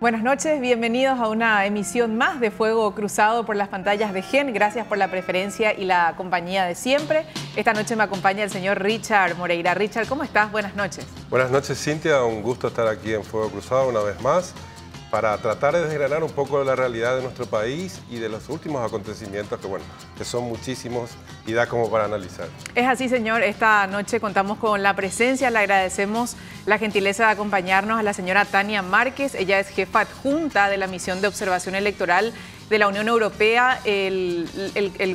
Buenas noches, bienvenidos a una emisión más de Fuego Cruzado por las pantallas de GEN. Gracias por la preferencia y la compañía de siempre. Esta noche me acompaña el señor Richard Moreira. Richard, ¿cómo estás? Buenas noches. Buenas noches, Cintia. Un gusto estar aquí en Fuego Cruzado una vez más para tratar de desgranar un poco la realidad de nuestro país y de los últimos acontecimientos que, bueno, que son muchísimos y da como para analizar. Es así, señor. Esta noche contamos con la presencia, le agradecemos la gentileza de acompañarnos a la señora Tania Márquez. Ella es jefa adjunta de la misión de observación electoral de la Unión Europea, el,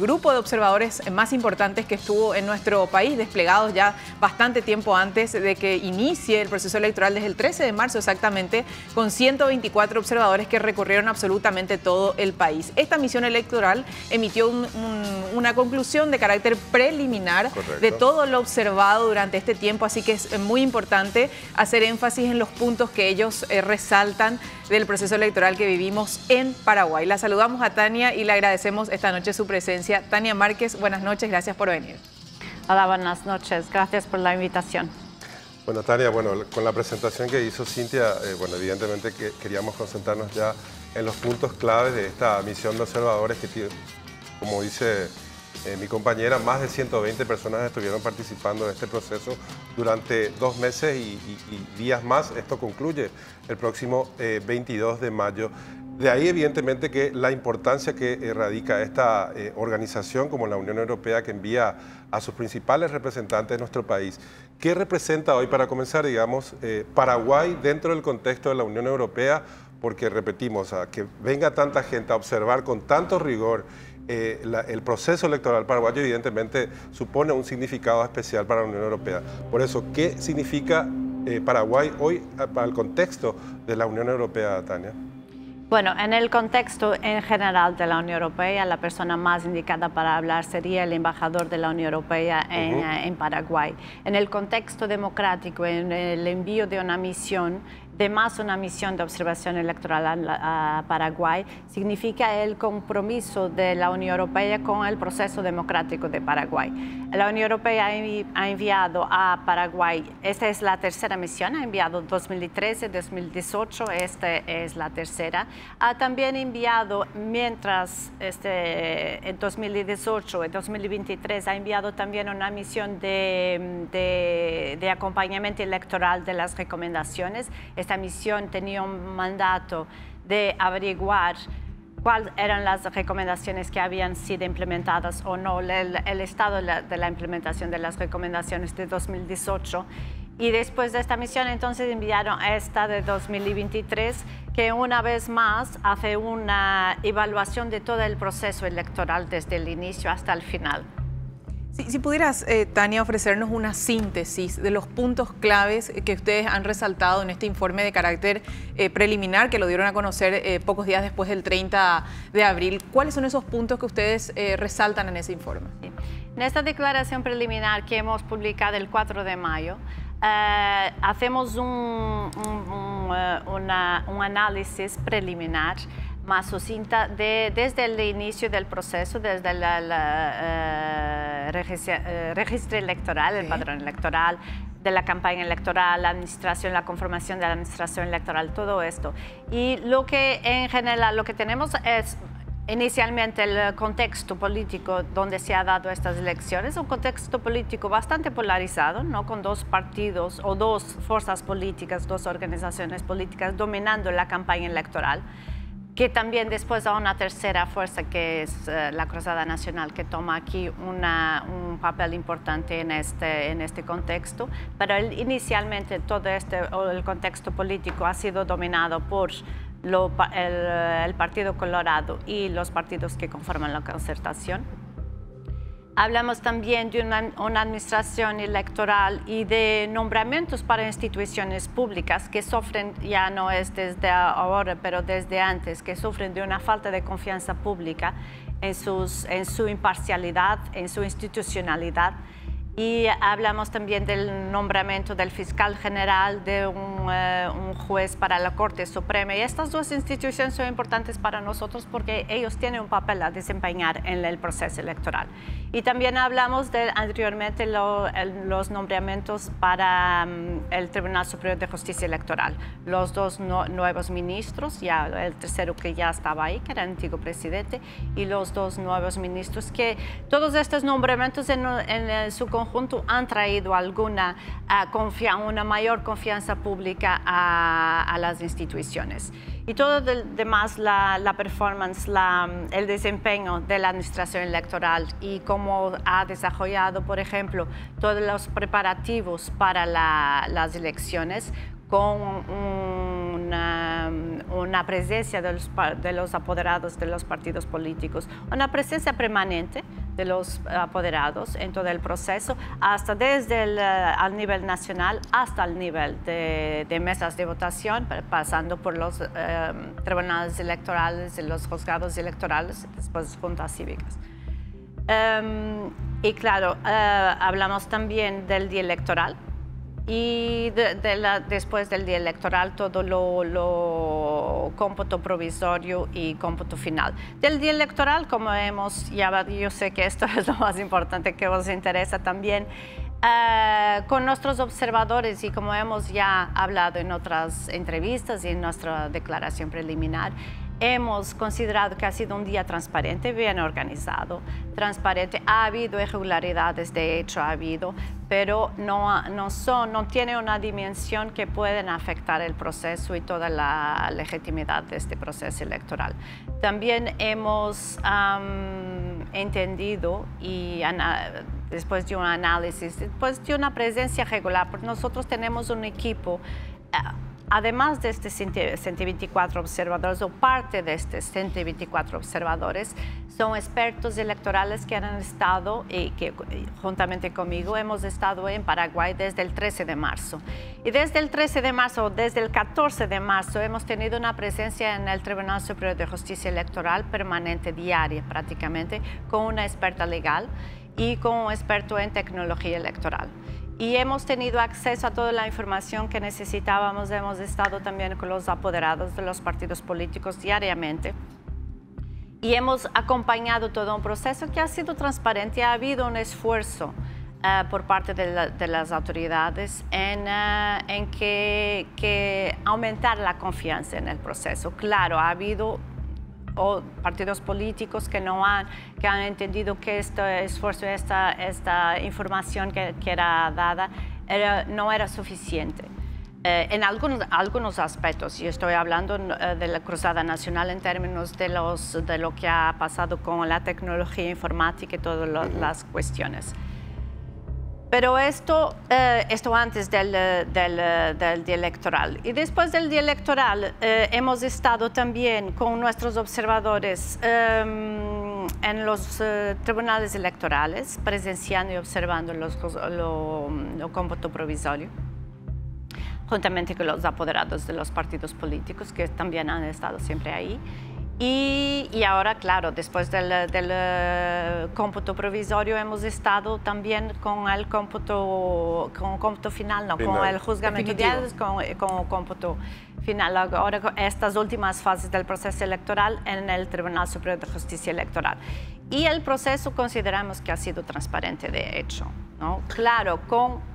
grupo de observadores más importantes que estuvo en nuestro país, desplegados ya bastante tiempo antes de que inicie el proceso electoral, desde el 13 de marzo exactamente, con 124 observadores que recorrieron absolutamente todo el país. Esta misión electoral emitió una conclusión de carácter preliminar de todo lo observado durante este tiempo, así que es muy importante hacer énfasis en los puntos que ellos eh, resaltan del proceso electoral que vivimos en Paraguay. La saludamos a Tania y le agradecemos esta noche su presencia. Tania Márquez, buenas noches, gracias por venir. Hola, buenas noches, gracias por la invitación. Bueno, Tania, bueno, con la presentación que hizo Cintia, eh, bueno, evidentemente que queríamos concentrarnos ya en los puntos claves de esta misión de observadores que, tiene, como dice eh, mi compañera, más de 120 personas estuvieron participando en este proceso durante dos meses y, días más. Esto concluye el próximo 22 eh, de mayo. De ahí, evidentemente, que la importancia que radica esta eh, organización como la Unión Europea que envía a sus principales representantes de nuestro país. ¿Qué representa hoy, para comenzar, digamos, Paraguay dentro del contexto de la Unión Europea? Porque, repetimos, que venga tanta gente a observar con tanto rigor eh, el proceso electoral paraguayo evidentemente supone un significado especial para la Unión Europea. Por eso, ¿qué significa eh, Paraguay hoy eh, para el contexto de la Unión Europea, Tania? Bueno, en el contexto en general de la Unión Europea, la persona más indicada para hablar sería el embajador de la Unión Europea en, en Paraguay. En el contexto democrático, en el envío de una misión, de más una misión de observación electoral a, Paraguay significa el compromiso de la Unión Europea con el proceso democrático de Paraguay. La Unión Europea ha enviado a Paraguay, esta es la tercera misión, ha enviado 2013, 2018, esta es la tercera. Ha también enviado, mientras este, en 2018 y 2023, ha enviado también una misión de, de acompañamiento electoral de las recomendaciones esta misión tenía un mandato de averiguar cuáles eran las recomendaciones que habían sido implementadas o no, el, estado de la, implementación de las recomendaciones de 2018. Y después de esta misión, entonces enviaron esta de 2023, que una vez más hace una evaluación de todo el proceso electoral desde el inicio hasta el final. Si, pudieras, eh, Tania, ofrecernos una síntesis de los puntos claves que ustedes han resaltado en este informe de carácter eh, preliminar que lo dieron a conocer eh, pocos días después del 30 de abril, ¿cuáles son esos puntos que ustedes resaltan en ese informe? En esta declaración preliminar que hemos publicado el 4 de mayo, hacemos un análisis preliminar más sucinta de, desde el inicio del proceso, desde el eh, eh, registro, electoral, el padrón electoral, de la campaña electoral, la administración, la conformación de la administración electoral, todo esto. Y lo que en general, lo que tenemos es inicialmente el contexto político donde se ha dado estas elecciones, un contexto político bastante polarizado, ¿no? con dos partidos o dos fuerzas políticas, dos organizaciones políticas dominando la campaña electoral que también después a una tercera fuerza que es eh, la Cruzada Nacional que toma aquí un papel importante en este, en este contexto, pero inicialmente todo este, el contexto político ha sido dominado por el Partido Colorado y los partidos que conforman la concertación. Hablamos también de una, administración electoral y de nombramientos para instituciones públicas que sufren, ya no es desde ahora, pero desde antes, que sufren de una falta de confianza pública en, sus, en su imparcialidad, en su institucionalidad y hablamos también del nombramiento del fiscal general, de un, eh, un, juez para la Corte Suprema. Y estas dos instituciones son importantes para nosotros porque ellos tienen un papel a desempeñar en el proceso electoral. Y también hablamos de anteriormente los nombramientos para mm, el Tribunal Superior de Justicia Electoral. Los dos nuevos ministros, ya el tercero que ya estaba ahí, que era el antiguo presidente, y los dos nuevos ministros, que todos estos nombramientos en, en su conjunto conjunto han traído alguna uh, una mayor confianza pública a, las instituciones. Y todo el demás, la, performance, la, el desempeño de la administración electoral y cómo ha desarrollado, por ejemplo, todos los preparativos para las elecciones con una, una presencia de los, de los, apoderados de los partidos políticos, una presencia permanente de los apoderados en todo el proceso, hasta desde el eh, nivel nacional hasta el nivel de, mesas de votación, pasando por los eh, tribunales electorales los juzgados electorales, después juntas cívicas. Em, y claro, eh, hablamos también del día electoral, y después del día electoral todo lo, lo, cómputo provisorio y cómputo final. Del día electoral, como hemos ya, yo sé que esto es lo más importante que os interesa también, eh, con nuestros observadores y como hemos ya hablado en otras entrevistas y en nuestra declaración preliminar, Hemos considerado que ha sido un día transparente, bien organizado, transparente. Ha habido irregularidades, de hecho ha habido, pero no, no, son, no tiene una dimensión que pueden afectar el proceso y toda la legitimidad de este proceso electoral. También hemos entendido y después de un análisis, después de una presencia regular, porque nosotros tenemos un equipo eh, además de estos 124 observadores o parte de estos 124 observadores, son expertos electorales que han estado y que juntamente conmigo hemos estado en Paraguay desde el 13 de marzo. Y desde el 13 de marzo, desde el 14 de marzo, hemos tenido una presencia en el Tribunal Superior de Justicia Electoral permanente, diaria prácticamente, con una experta legal y con un experto en tecnología electoral y hemos tenido acceso a toda la información que necesitábamos. Hemos estado también con los apoderados de los partidos políticos diariamente y hemos acompañado todo un proceso que ha sido transparente. Ha habido un esfuerzo eh, por parte de, las autoridades en, eh, en que aumentar la confianza en el proceso. Claro, ha habido o partidos políticos que no han, que han entendido que este esfuerzo, esta, esta información que, que era dada no era suficiente. Eh, en algunos, algunos aspectos, y estoy hablando eh, de la Cruzada Nacional en términos de, los, de lo que ha pasado con la tecnología informática y todas las cuestiones. Pero esto, eh, esto antes del, del, del, día electoral. Y después del día electoral eh, hemos estado también con nuestros observadores em, en los eh, tribunales electorales, presenciando y observando los, lo, lo cómputo provisorio juntamente con los apoderados de los partidos políticos que también han estado siempre ahí. Y, ahora, claro, después del, del, cómputo provisorio hemos estado también con el cómputo, con cómputo final, no, con el juzgamiento con, con el cómputo final. Ahora, estas últimas fases del proceso electoral en el Tribunal Superior de Justicia Electoral. Y el proceso consideramos que ha sido transparente, de hecho. ¿no? Claro, con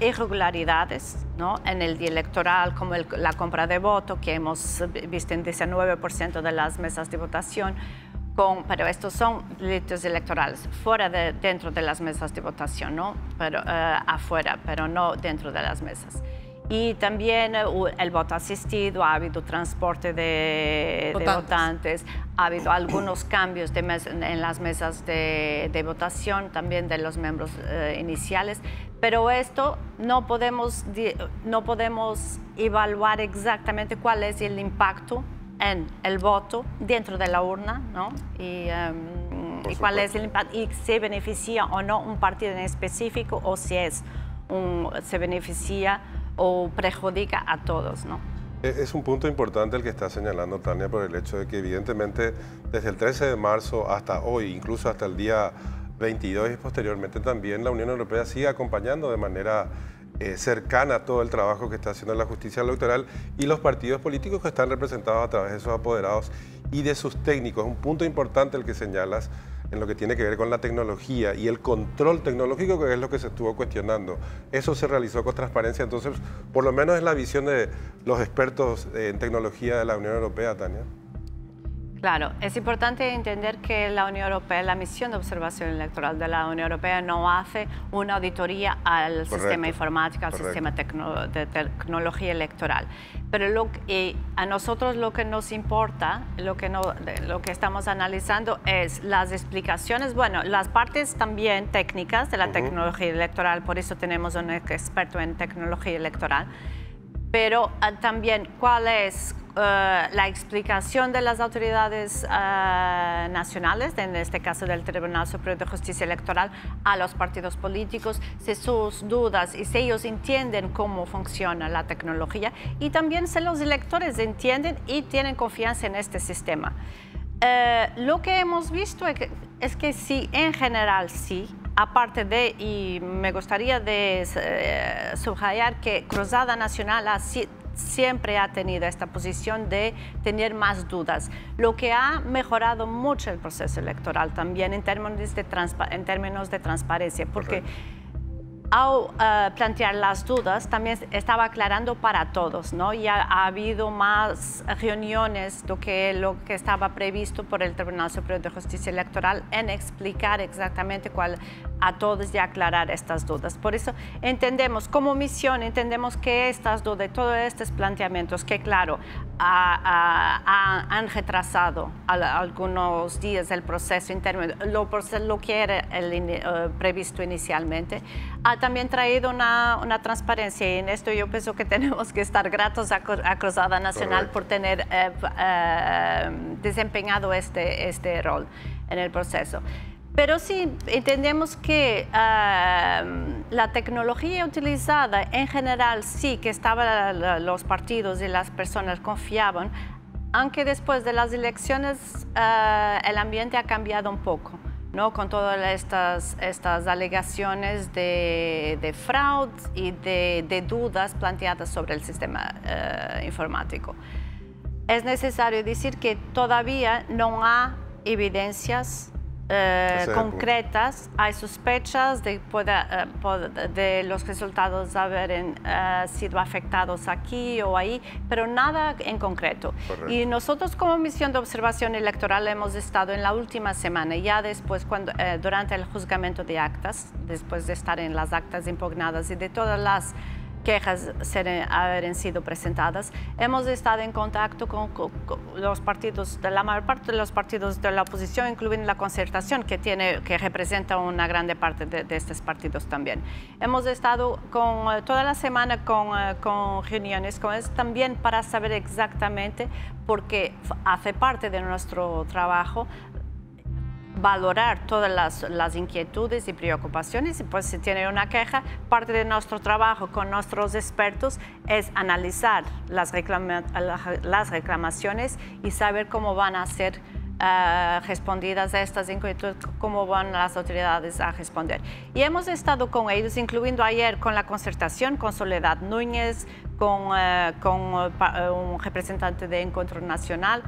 irregularidades ¿no? en el día electoral, como la compra de voto, que hemos visto en 19% de las mesas de votación, con, pero estos son delitos electorales, fuera de, dentro de las mesas de votación, ¿no? pero, eh, afuera, pero no dentro de las mesas. Y también eh, el voto asistido, ha habido transporte de votantes, ha habido algunos cambios de en las mesas de, votación, también de los miembros eh, iniciales, pero esto no podemos, no podemos evaluar exactamente cuál es el impacto en el voto dentro de la urna, ¿no? Y, em, y cuál es el impacto, y si beneficia o no un partido en específico, o si es un, se beneficia o perjudica a todos, ¿no? E, es un punto importante el que está señalando Tania por el hecho de que evidentemente desde el 13 de marzo hasta hoy, incluso hasta el día 22 y posteriormente también la Unión Europea sigue acompañando de manera eh, cercana todo el trabajo que está haciendo la justicia electoral y los partidos políticos que están representados a través de sus apoderados y de sus técnicos. Un punto importante el que señalas en lo que tiene que ver con la tecnología y el control tecnológico, que es lo que se estuvo cuestionando. Eso se realizó con transparencia, entonces, por lo menos es la visión de los expertos en tecnología de la Unión Europea, Tania. Claro, es importante entender que la Unión Europea, la misión de observación electoral de la Unión Europea no hace una auditoría al sistema informático, al sistema de tecnología electoral. Pero lo, a nosotros lo que nos importa, lo que, no, lo que estamos analizando es las explicaciones, bueno, las partes también técnicas de la tecnología electoral, por eso tenemos un experto en tecnología electoral, pero ah, también cuál es eh, la explicación de las autoridades eh, nacionales, en este caso del Tribunal Superior de Justicia Electoral, a los partidos políticos, si sus dudas y si ellos entienden cómo funciona la tecnología y también si los electores entienden y tienen confianza en este sistema. Eh, lo que hemos visto es que, es que sí, en general sí, aparte de, y me gustaría de subrayar que Cruzada Nacional ha, siempre ha tenido esta posición de tener más dudas, lo que ha mejorado mucho el proceso electoral también en términos de, en términos de transparencia, porque al eh, plantear las dudas, también estaba aclarando para todos, ¿no? Ya ha habido más reuniones do que lo que estaba previsto por el Tribunal Superior de Justicia Electoral en explicar exactamente cuál a todos y aclarar estas dudas. Por eso entendemos como misión, entendemos que estas dudas, todos estos planteamientos que claro, han retrasado algunos días el proceso interno, lo, lo que era el, eh, previsto inicialmente, ha también traído una, una, transparencia y en esto yo pienso que tenemos que estar gratos a, Cruzada Nacional por tener eh, eh, desempeñado este, este rol en el proceso. Pero sí, entendemos que la tecnología utilizada en general sí que estaban los partidos y las personas confiaban, aunque después de las elecciones el ambiente ha cambiado un poco. ¿no? con todas estas, estas alegaciones de, de fraude y de, dudas planteadas sobre el sistema eh, informático. Es necesario decir que todavía no hay evidencias eh, concretas, hay sospechas de, eh, de los resultados haber eh, sido afectados aquí o ahí, pero nada en concreto. Y nosotros como misión de observación electoral hemos estado en la última semana, ya después, cuando, durante el juzgamiento de actas, después de estar en las actas impugnadas y de todas las quejas ser, haber sido presentadas. Hemos estado en contacto con, los partidos, de la mayor parte de los partidos de la oposición, incluyendo la concertación, que, tiene, que representa una grande parte de, estos partidos también. Hemos estado con, eh, toda la semana con, eh, con reuniones con ellos también para saber exactamente, porque hace parte de nuestro trabajo, valorar todas las, inquietudes y preocupaciones y pues si tiene una queja, parte de nuestro trabajo con nuestros expertos es analizar las, las reclamaciones y saber cómo van a ser eh, respondidas a estas inquietudes, cómo van las autoridades a responder. Y hemos estado con ellos, incluyendo ayer con la concertación, con Soledad Núñez, con, eh, con eh, un representante de Encuentro Nacional,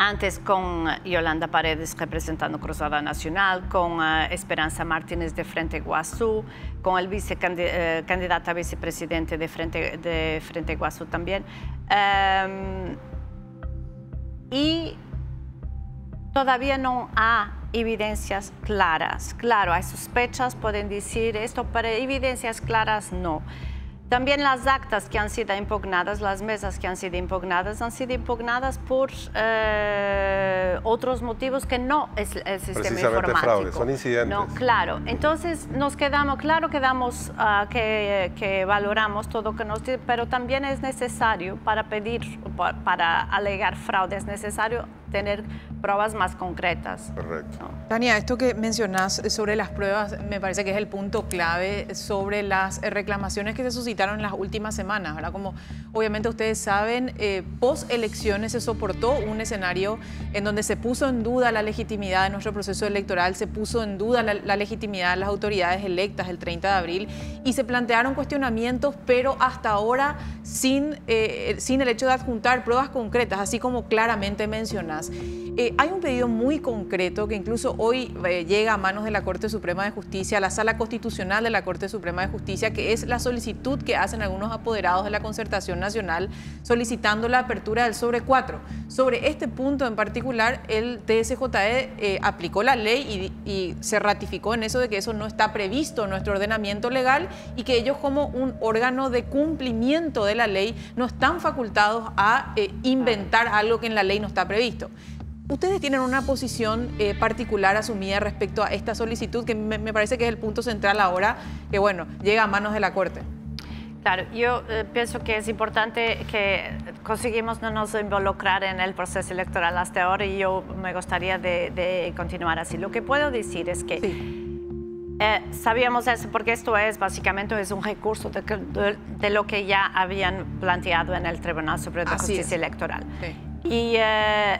antes con Yolanda Paredes representando Cruzada Nacional, con eh, Esperanza Martínez de Frente Guazú, con el vicecandidato eh, a vicepresidente de Frente, de Frente también. Em, y todavía no hay evidencias claras. Claro, hay sospechas, pueden decir esto, pero evidencias claras no. También las actas que han sido impugnadas, las mesas que han sido impugnadas, han sido impugnadas por eh, otros motivos que no es el sistema informático. Fraude, son incidentes. No, claro. Entonces nos quedamos, claro que damos, ah, que, que, valoramos todo que nos pero también es necesario para pedir, para alegar fraude, es necesario tener pruebas más concretas. Correcto. Tania, esto que mencionas sobre las pruebas me parece que es el punto clave sobre las reclamaciones que se suscitaron en las últimas semanas. ¿verdad? Como obviamente ustedes saben, eh, post elecciones se soportó un escenario en donde se puso en duda la legitimidad de nuestro proceso electoral, se puso en duda la, la legitimidad de las autoridades electas el 30 de abril y se plantearon cuestionamientos, pero hasta ahora sin, eh, sin el hecho de adjuntar pruebas concretas, así como claramente Eh, hay un pedido muy concreto que incluso hoy eh, llega a manos de la Corte Suprema de Justicia, la Sala Constitucional de la Corte Suprema de Justicia, que es la solicitud que hacen algunos apoderados de la Concertación Nacional solicitando la apertura del sobre 4. Sobre este punto en particular, el TSJE aplicó la ley y, y se ratificó en eso de que eso no está previsto en nuestro ordenamiento legal y que ellos como un órgano de cumplimiento de la ley no están facultados a eh, inventar algo que en la ley no está previsto. ¿Ustedes tienen una posición eh, particular asumida respecto a esta solicitud que me, me, parece que es el punto central ahora, que bueno, llega a manos de la Corte? Claro, yo eh, pienso que es importante que conseguimos no nos involucrar en el proceso electoral hasta ahora y yo me gustaría de, de continuar así. Lo que puedo decir es que... Sí eh, sabíamos eso porque esto es básicamente es un recurso de, de, de, lo que ya habían planteado en el Tribunal Superior de Así Justicia es. Electoral. Sí. Y eh,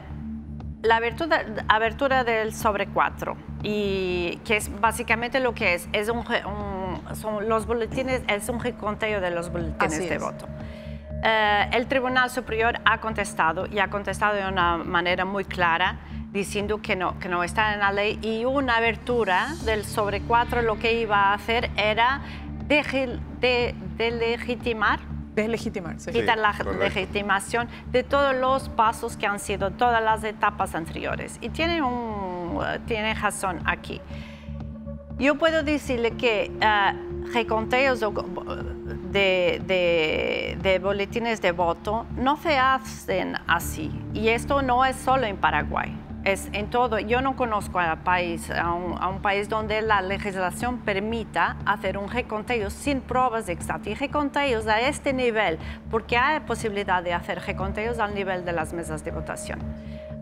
la abertura, abertura, del sobre 4, y que es básicamente lo que es, es un, un, son los boletines, es un reconteo de los boletines Así de es. voto. Eh, el Tribunal Superior ha contestado y ha contestado de una manera muy clara diciendo que no, que no está en la ley y una abertura del sobre 4 lo que iba a hacer era de, de, de legitimar Deslegitimar, sí. Quitar sí, la correcto. legitimación de todos los pasos que han sido todas las etapas anteriores. Y tiene, un, tiene razón aquí. Yo puedo decirle que uh, reconteos de, de, de, boletines de voto no se hacen así. Y esto no es solo en Paraguay es en todo. Yo no conozco a, país, a, un, a, un, país donde la legislación permita hacer un reconteo sin pruebas exactas y reconteos a este nivel, porque hay posibilidad de hacer reconteos al nivel de las mesas de votación.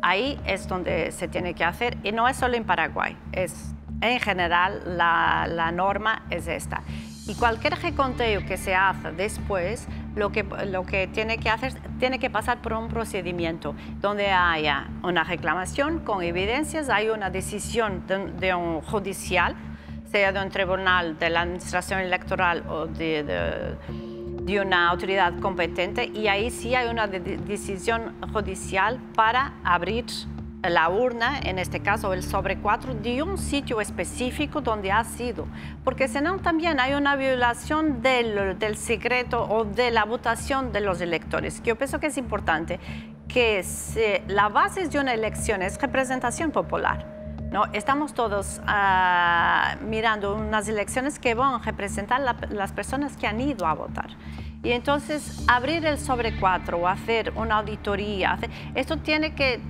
Ahí es donde se tiene que hacer y no es solo en Paraguay, es en general la, la norma es esta. Y cualquier reconteo que se haga después, lo que, lo que tiene que hacer, tiene que pasar por un procedimiento donde haya una reclamación con evidencias, hay una decisión de, de un judicial, sea de un tribunal de la administración electoral o de, de, de una autoridad competente, y ahí sí hay una de, decisión judicial para abrir la urna, en este caso el sobre 4, de un sitio específico donde ha sido. Porque si no, también hay una violación del, del, secreto o de la votación de los electores. Yo pienso que es importante que la base de una elección es representación popular. ¿no? Estamos todos uh, mirando unas elecciones que van a representar la, las personas que han ido a votar. Y entonces abrir el sobre 4 o hacer una auditoría, esto tiene que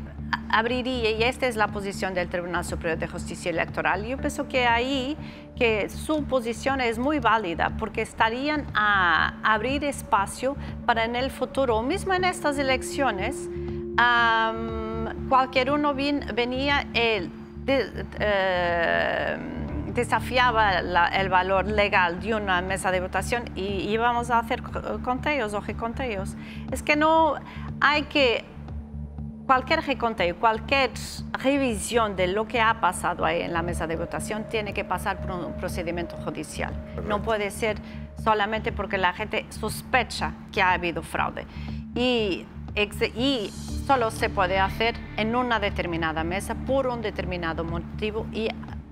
abriría, y esta es la posición del Tribunal Superior de Justicia Electoral, yo pienso que ahí que su posición es muy válida porque estarían a abrir espacio para en el futuro, mismo en estas elecciones, um, cualquier uno vin, venía el, de, uh, desafiaba la, el valor legal de una mesa de votación y íbamos a hacer conteos o reconteos. Es que no hay que cualquier reconteo, cualquier revisión de lo que ha pasado ahí en la mesa de votación tiene que pasar por un procedimiento judicial. Correcto. No puede ser solamente porque la gente sospecha que ha habido fraude. Y, y solo se puede hacer en una determinada mesa por un determinado motivo y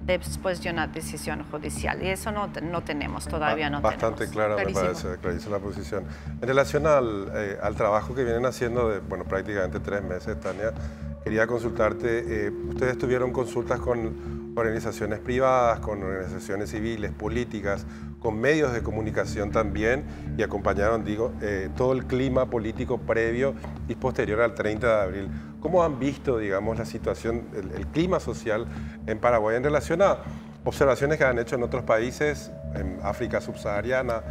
después de una decisión judicial. Y eso no, no tenemos, todavía no Bastante tenemos. clara, Clarísimo. me parece, clarísima la posición. En relación al, eh, al, trabajo que vienen haciendo de, bueno, prácticamente tres meses, Tania, quería consultarte, eh, ustedes tuvieron consultas con organizaciones privadas, con organizaciones civiles, políticas, con medios de comunicación también y acompañaron, digo, eh, todo el clima político previo y posterior al 30 de abril. ¿Cómo han visto, digamos, la situación, el, el clima social en Paraguay en relación a observaciones que han hecho en otros países, en África subsahariana,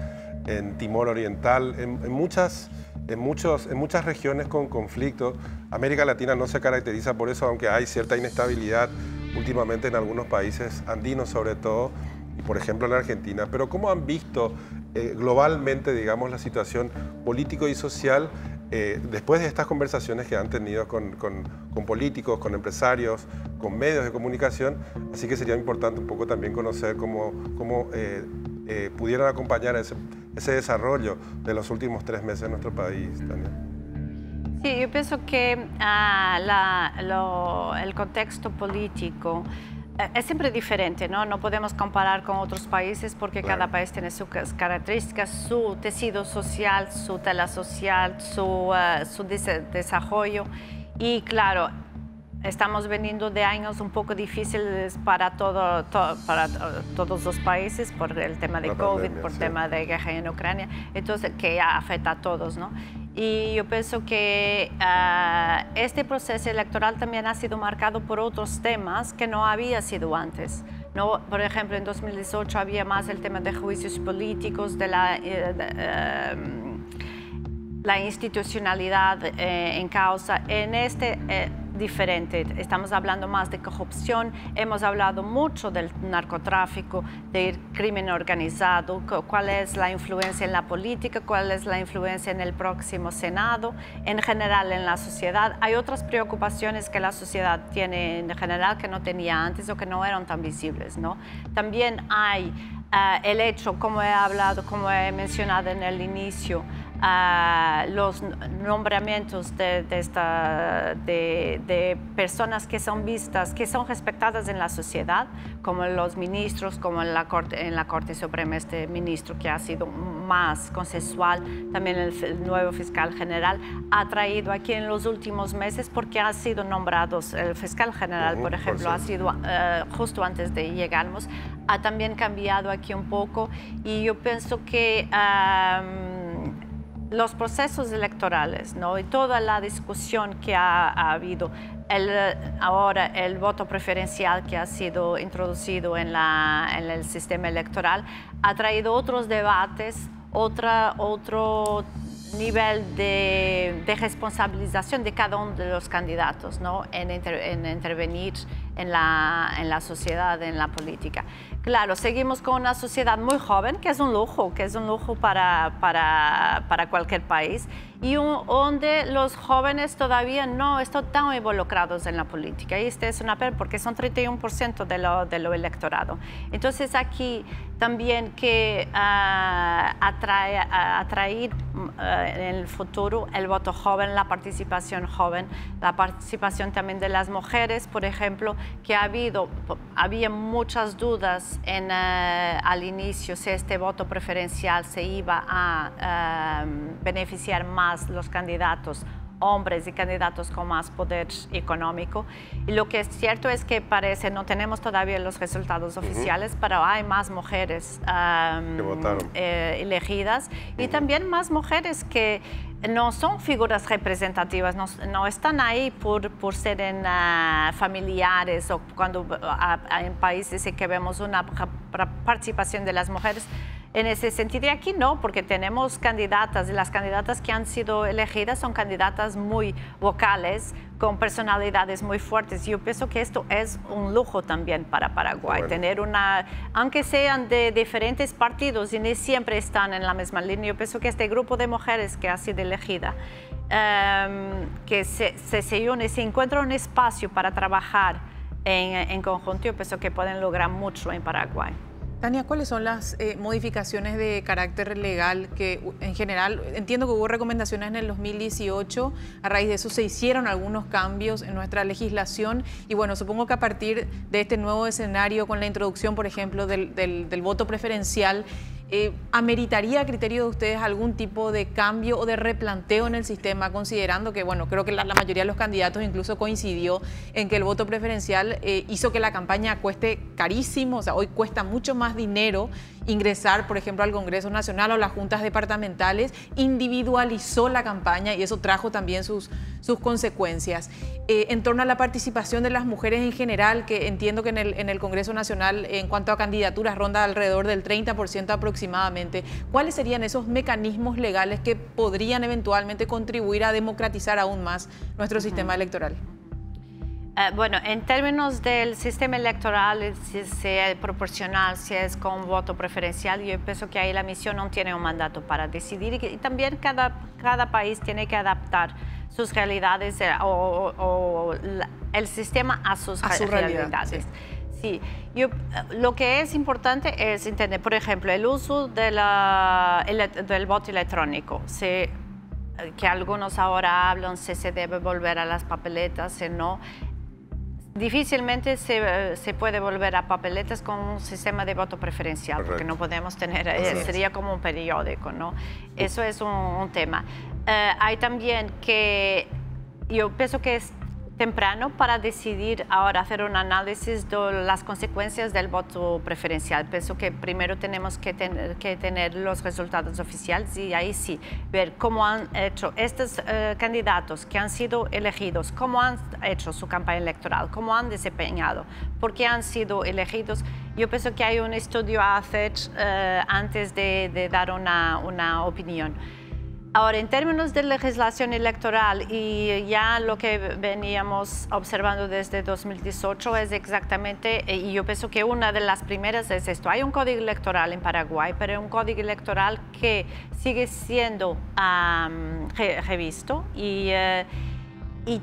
en Timor Oriental, en, en muchas en, muchos, en muchas regiones con conflicto. América Latina no se caracteriza por eso, aunque hay cierta inestabilidad últimamente en algunos países andinos sobre todo, y por ejemplo en Argentina. Pero ¿cómo han visto eh, globalmente, digamos, la situación político y social eh, después de estas conversaciones que han tenido con, políticos, con empresarios, con medios de comunicación, así que sería importante un poco también conocer cómo, eh, pudieron acompañar ese, desarrollo de los últimos tres meses en nuestro país, Tania. Sí, yo pienso que ah, el contexto político eh, es siempre diferente, ¿no? No podemos comparar con otros países porque cada país tiene sus características, su tejido social, su tela social, su, eh, su desarrollo. Y claro, estamos veniendo de años un poco difíciles para, todo, para todos los países por el tema de COVID, por el tema de guerra en Ucrania, entonces que afecta a todos, ¿no? Y yo pienso que ah, este proceso electoral también ha sido marcado por otros temas que no había sido antes. ¿no? Por ejemplo, en 2018 había más el tema de juicios políticos, de la... Eh, em, la institucionalidad eh, en causa. En este eh, diferente. Estamos hablando más de corrupción, hemos hablado mucho del narcotráfico, del crimen organizado, cuál es la influencia en la política, cuál es la influencia en el próximo Senado, en general en la sociedad. Hay otras preocupaciones que la sociedad tiene en general que no tenía antes o que no eran tan visibles. ¿no? También hay eh, el hecho, como he hablado, como he mencionado en el inicio, los nombramientos de, esta, de, personas que son vistas, que son respetadas en la sociedad, como los ministros, como en la Corte, en la Corte Suprema, este ministro que ha sido más consensual, también el, nuevo fiscal general, ha traído aquí en los últimos meses porque ha sido nombrado, el fiscal general, por ejemplo, ha sido eh, justo antes de llegarnos, ha también cambiado aquí un poco y yo pienso que los procesos electorales ¿no? y toda la discusión que ha, habido, el, ahora el voto preferencial que ha sido introducido en, la, en el sistema electoral, ha traído otros debates, otra, otro nivel de, de, responsabilización de cada uno de los candidatos ¿no? en, en intervenir en la, en la sociedad, en la política. Claro, seguimos con una sociedad muy joven, que es un lujo, que es un lujo para, para, para cualquier país, y donde los jóvenes todavía no están tan involucrados en la política. Y este es una pena porque son 31% de lo, de lo electorado. Entonces aquí también que uh, atrae, atraer uh, en el futuro el voto joven, la participación joven, la participación también de las mujeres, por ejemplo, que ha habido, había muchas dudas en, al inicio si este voto preferencial se iba a beneficiar más los candidatos hombres y candidatos con más poder económico. Y lo que es cierto es que parece, no tenemos todavía los resultados oficiales, pero hay más mujeres eh, elegidas. Y también más mujeres que no son figuras representativas, no, están ahí por, por ser en, ah, familiares o cuando ah, en países en que vemos una participación de las mujeres en ese sentido. Y aquí no, porque tenemos candidatas y las candidatas que han sido elegidas son candidatas muy vocales, con personalidades muy fuertes. Yo pienso que esto es un lujo también para Paraguay, tener una, aunque sean de diferentes partidos y ni siempre están en la misma línea, yo pienso que este grupo de mujeres que ha sido elegida, em, que se, se, se une, se encuentra un espacio para trabajar en, en conjunto, yo pienso que pueden lograr mucho en Paraguay. Tania, ¿cuáles son las eh, modificaciones de carácter legal que en general, entiendo que hubo recomendaciones en el 2018, a raíz de eso se hicieron algunos cambios en nuestra legislación y bueno, supongo que a partir de este nuevo escenario con la introducción, por ejemplo, del, del voto preferencial, eh, ¿Ameritaría a criterio de ustedes algún tipo de cambio o de replanteo en el sistema, considerando que, bueno, creo que la, mayoría de los candidatos incluso coincidió en que el voto preferencial eh, hizo que la campaña cueste carísimo, o sea, hoy cuesta mucho más dinero ingresar, por ejemplo, al Congreso Nacional o las juntas departamentales, individualizó la campaña y eso trajo también sus, sus consecuencias. Eh, en torno a la participación de las mujeres en general, que entiendo que en el, en el Congreso Nacional en cuanto a candidaturas ronda alrededor del 30% aproximadamente, ¿cuáles serían esos mecanismos legales que podrían eventualmente contribuir a democratizar aún más nuestro sistema electoral? Eh, bueno, en términos del sistema electoral, si, es proporcional, si es con voto preferencial, yo pienso que ahí la misión no tiene un mandato para decidir y, también cada, cada país tiene que adaptar sus realidades eh, o, el sistema a sus realidades. Sí. Yo, eh, lo que es importante es entender, por ejemplo, el uso de la, del voto electrónico. que algunos ahora hablan si se debe volver a las papeletas, si no difícilmente se, puede volver a papeletas con un sistema de voto preferencial, porque no podemos tener, eh, sería como un periódico, ¿no? Eso es un, tema. Eh, hay también que yo pienso que es temprano para decidir ahora hacer un análisis de las consecuencias del voto preferencial. Pienso que primero tenemos que tener, los resultados oficiales y ahí sí, ver cómo han hecho estos eh, candidatos que han sido elegidos, cómo han hecho su campaña electoral, cómo han desempeñado, por qué han sido elegidos. Yo pienso que hay un estudio a hacer eh, antes de, dar una opinión. Ahora, en términos de legislación electoral y ya lo que veníamos observando desde 2018 es exactamente, y yo pienso que una de las primeras es esto, hay un código electoral en Paraguay, pero un código electoral que sigue siendo revisto y, eh, y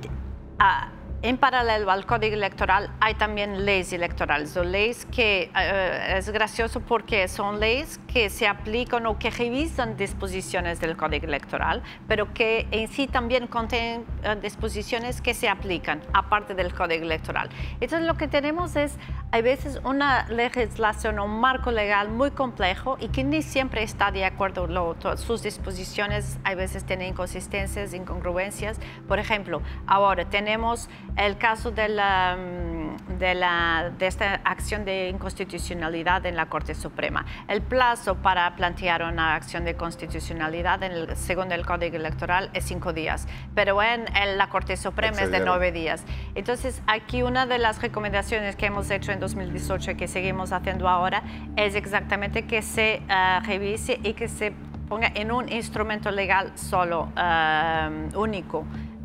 ah, en paralelo al código electoral hay también leyes electorales, leyes que eh, es gracioso porque son leyes que se aplican o que revisan disposiciones del código electoral, pero que en sí también contienen eh, disposiciones que se aplican aparte del código electoral. Entonces lo que tenemos es a veces una legislación o un marco legal muy complejo y que ni siempre está de acuerdo, lo, sus disposiciones a veces tienen inconsistencias, incongruencias. Por ejemplo, ahora tenemos el caso de, la, mm, de, la, de esta acción de inconstitucionalidad en la Corte Suprema. El plazo para plantear una acción de constitucionalidad, en el, según el Código Electoral, es cinco días, pero en, la Corte Suprema es de nueve días. Entonces, aquí una de las recomendaciones que hemos hecho en 2018 y que seguimos haciendo ahora es exactamente que se eh, revise y que se ponga en un instrumento legal solo, eh, único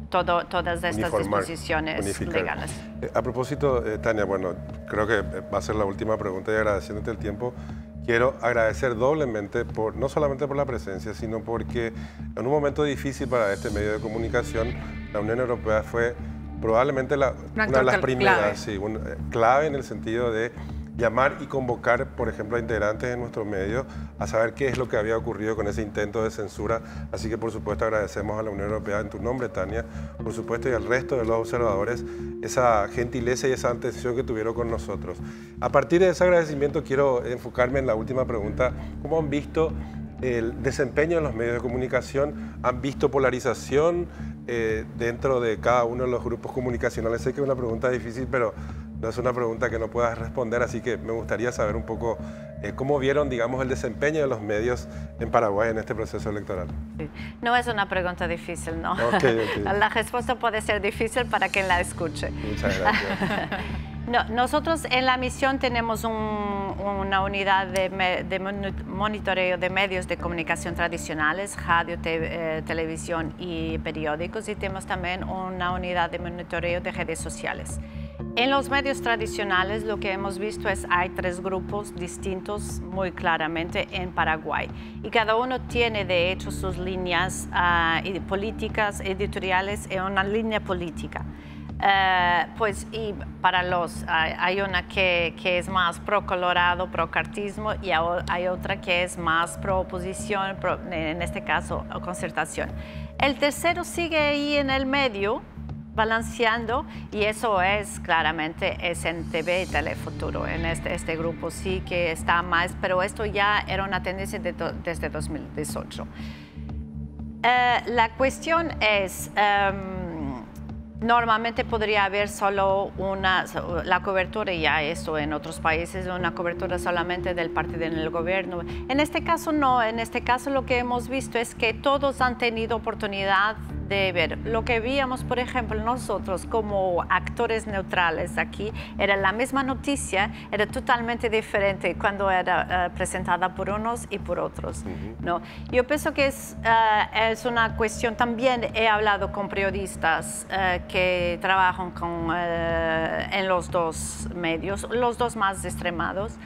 todas estas disposiciones legales. Eh, a propósito, eh, Tania, bueno, creo que va a ser la última pregunta y agradeciéndote el tiempo, quiero agradecer doblemente, por, no solamente por la presencia, sino porque en un momento difícil para este medio de comunicación, la Unión Europea fue probablemente una de las primeras, Sí, eh, clave en el sentido de llamar y convocar, por ejemplo, a integrantes de nuestro medio a saber qué es lo que había ocurrido con ese intento de censura. Así que, por supuesto, agradecemos a la Unión Europea en tu nombre, Tania, por supuesto, y al resto de los observadores esa gentileza y esa atención que tuvieron con nosotros. A partir de ese agradecimiento, quiero enfocarme en la última pregunta. ¿Cómo han visto el desempeño en los medios de comunicación? ¿Han visto polarización eh, dentro de cada uno de los grupos comunicacionales? Sé que es una pregunta difícil, pero no es una pregunta que no puedas responder, así que me gustaría saber un poco eh, cómo vieron, digamos, el desempeño de los medios en Paraguay en este proceso electoral. No es una pregunta difícil, ¿no? la respuesta puede ser difícil para quien la escuche. Muchas gracias. nosotros en la misión tenemos una unidad de, monitoreo de medios de comunicación tradicionales, radio, eh, televisión y periódicos, y tenemos también una unidad de monitoreo de redes sociales. En los medios tradicionales lo que hemos visto es hay tres grupos distintos muy claramente en Paraguay y cada uno tiene de hecho sus líneas ah, políticas, editoriales y una línea política. Eh, pues y para los hay una que, que, es más pro Colorado, pro cartismo y hay otra que es más pro oposición, en este caso concertación. El tercero sigue ahí en el medio balanceando y eso es claramente SNTV y Telefuturo. En este, este grupo sí que está más, pero esto ya era una tendencia desde 2018. Eh, la cuestión es, em, normalmente podría haber solo una, la cobertura, ya esto en otros países, una cobertura solamente del partido en el gobierno. En este caso no, en este caso lo que hemos visto es que todos han tenido oportunidad de ver. Lo que víamos, por ejemplo, nosotros como actores neutrales aquí, era la misma noticia, era totalmente diferente cuando era eh, presentada por unos y por otros. ¿no? Yo pienso que es, eh, es una cuestión, también he hablado con periodistas eh, que trabajan con, en los dos medios, los dos más extremados,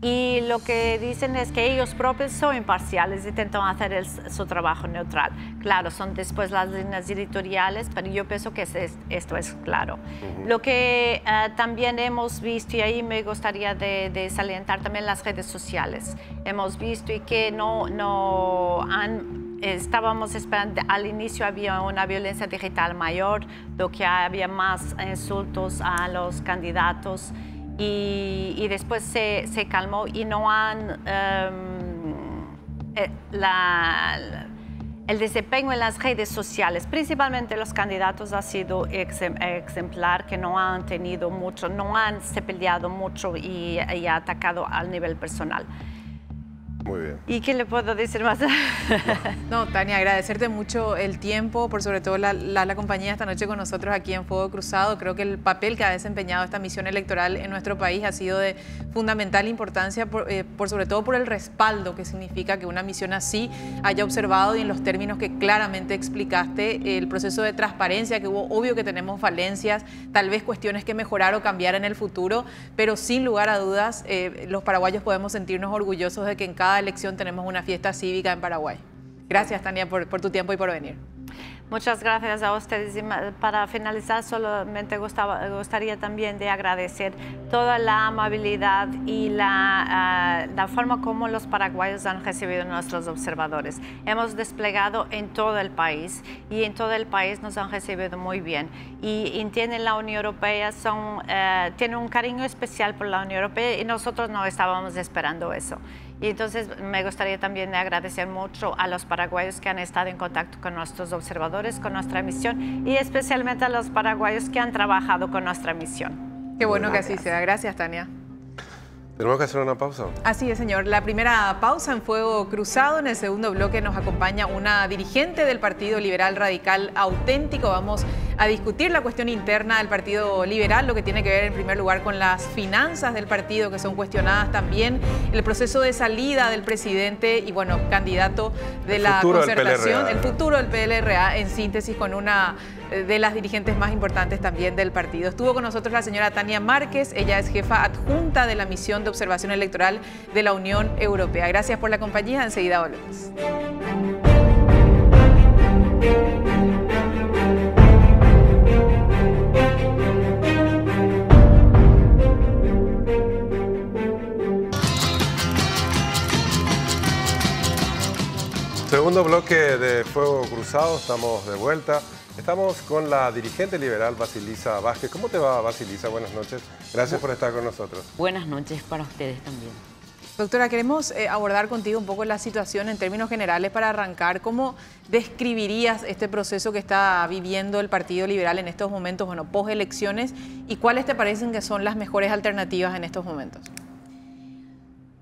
y lo que dicen es que ellos propios son imparciales y intentan hacer su trabajo neutral. Claro, son después las líneas editoriales, pero yo pienso que esto es claro. Lo que eh, también hemos visto, y ahí me gustaría de, de, salientar también las redes sociales, hemos visto y que no, no han estábamos esperando, al inicio había una violencia digital mayor, lo que había más insultos a los candidatos y, después se, se, calmó y no han... Em, eh, el desempeño en las redes sociales, principalmente los candidatos, ha sido exemplar, que no han tenido mucho, no han se mucho y, y atacado al nivel personal. Muy bien. ¿Y qué le puedo decir más? no, Tania, agradecerte mucho el tiempo, por sobre todo la, la, compañía esta noche con nosotros aquí en Fuego Cruzado. Creo que el papel que ha desempeñado esta misión electoral en nuestro país ha sido de fundamental importancia, por, eh, por sobre todo por el respaldo que significa que una misión así haya observado y en los términos que claramente explicaste el proceso de transparencia que hubo. Obvio que tenemos falencias, tal vez cuestiones que mejorar o cambiar en el futuro, pero sin lugar a dudas eh, los paraguayos podemos sentirnos orgullosos de que en cada elección tenemos una fiesta cívica en Paraguay. Gracias, Tania, por, por tu tiempo y por venir. Muchas gracias a ustedes. Y para finalizar, solamente gustaba, gustaría también de agradecer toda la amabilidad y la, ah, la, forma como los paraguayos han recibido nuestros observadores. Hemos desplegado en todo el país y en todo el país nos han recibido muy bien. Y entienden la Unión Europea, son, uh, tienen un cariño especial por la Unión Europea y nosotros no estábamos esperando eso. Y entonces me gustaría también agradecer mucho a los paraguayos que han estado en contacto con nuestros observadores, con nuestra misión y especialmente a los paraguayos que han trabajado con nuestra misión. Qué bueno que así sea. Gracias, Tania. Tenemos que hacer una pausa. Así es, señor. La primera pausa en Fuego Cruzado. En el segundo bloque nos acompaña una dirigente del Partido Liberal Radical Auténtico. Vamos a discutir la cuestión interna del Partido Liberal, lo que tiene que ver en primer lugar con las finanzas del partido que son cuestionadas también, el proceso de salida del presidente y bueno, candidato de la concertación, el futuro del PLRA en síntesis con una de las dirigentes más importantes también del partido. Estuvo con nosotros la señora Tania Márquez, ella es jefa adjunta de la misión de observación electoral de la Unión Europea. Gracias por la compañía, enseguida volvemos. Segundo bloque de Fuego Cruzado, estamos de vuelta. Estamos con la dirigente liberal Basilisa Vázquez. ¿Cómo te va, Basilisa? Buenas noches. Gracias por estar con nosotros. Buenas noches para ustedes también. Doctora, queremos eh, abordar contigo un poco la situación en términos generales para arrancar. ¿Cómo describirías este proceso que está viviendo el Partido Liberal en estos momentos, bueno, post elecciones, y cuáles te parecen que son las mejores alternativas en estos momentos?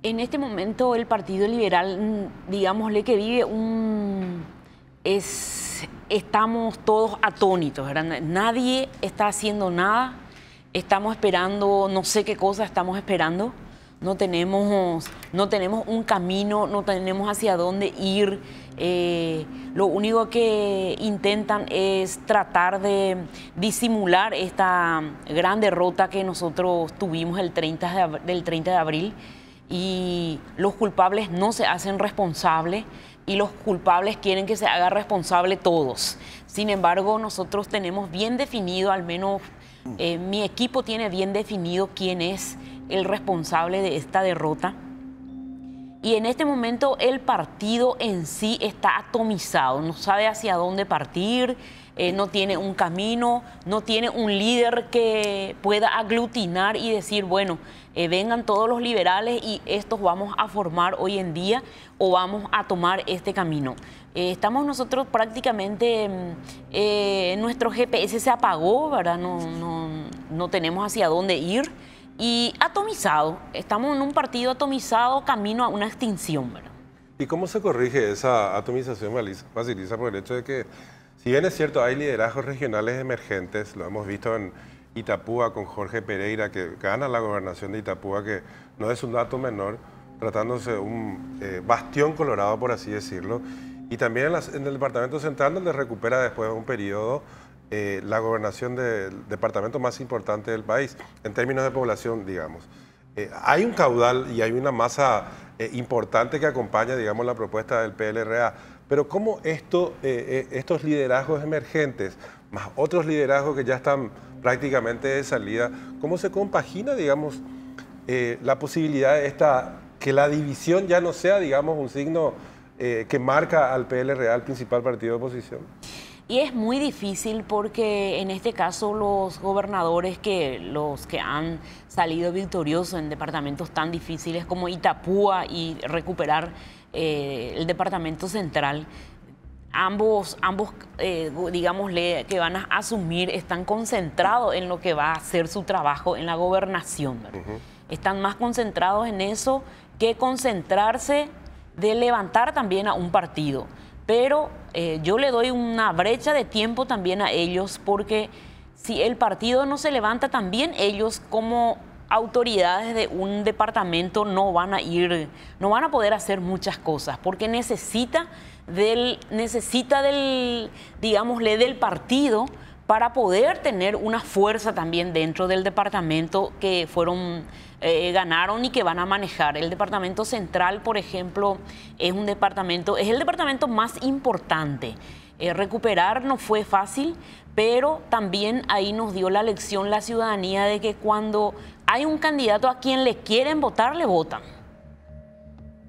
En este momento el Partido Liberal, mm, digámosle que vive un... es estamos todos atónitos, Nadie está haciendo nada, estamos esperando, no sé qué cosa estamos esperando, no tenemos, no tenemos un camino, no tenemos hacia dónde ir. Eh, lo único que intentan es tratar de disimular esta gran derrota que nosotros tuvimos el 30 del 30 de abril. Y los culpables no se hacen responsables y los culpables quieren que se haga responsable todos. Sin embargo, nosotros tenemos bien definido, al menos eh, mi equipo tiene bien definido quién es el responsable de esta derrota. Y en este momento el partido en sí está atomizado, no sabe hacia dónde partir, eh, no tiene un camino, no tiene un líder que pueda aglutinar y decir, bueno, eh, vengan todos los liberales y estos vamos a formar hoy en día o vamos a tomar este camino. Eh, estamos nosotros prácticamente, mm, nuestro GPS se apagó, ¿verdad? No, no, no tenemos hacia dónde ir y atomizado. Estamos en un partido atomizado camino a una extinción, ¿verdad? ¿Y cómo se corrige esa atomización, Basilisa, por el hecho de que Si bien es cierto, hay liderazgos regionales emergentes, lo hemos visto en Itapúa con Jorge Pereira, que gana la gobernación de Itapúa, que no es un dato menor, tratándose de un eh, bastión colorado, por así decirlo. Y también en, el Departamento Central, donde recupera después de un periodo eh, la gobernación del departamento más importante del país, en términos de población, digamos. Eh, hay un caudal y hay una masa importante que acompaña, digamos, la propuesta del PLRA. Pero ¿cómo eh, eh, estos liderazgos emergentes, más otros liderazgos que ya están prácticamente de salida, cómo se compagina, digamos, eh, la posibilidad de esta, que la división ya no sea, digamos, un signo que marca al PLRA, el principal partido de oposición? Y es muy difícil porque en este caso los gobernadores que los que han salido victoriosos en departamentos tan difíciles como Itapúa y recuperar eh, el departamento central, ambos, ambos eh, digámosle, que van a asumir, están concentrados en lo que va a ser su trabajo en la gobernación. Están más concentrados en eso que concentrarse de levantar también a un partido. Pero eh, yo le doy una brecha de tiempo también a ellos porque si el partido no se levanta también ellos como autoridades de un departamento no van a ir, no van a poder hacer muchas cosas, porque necesita del, necesita del, digámosle, del partido para poder tener una fuerza también dentro del departamento que fueron, eh, ganaron y que van a manejar. El departamento central, por ejemplo, es un departamento, es el departamento más importante. Eh, recuperar no fue fácil, pero también ahí nos dio la lección la ciudadanía de que cuando hay un candidato a quien le quieren votar, le votan.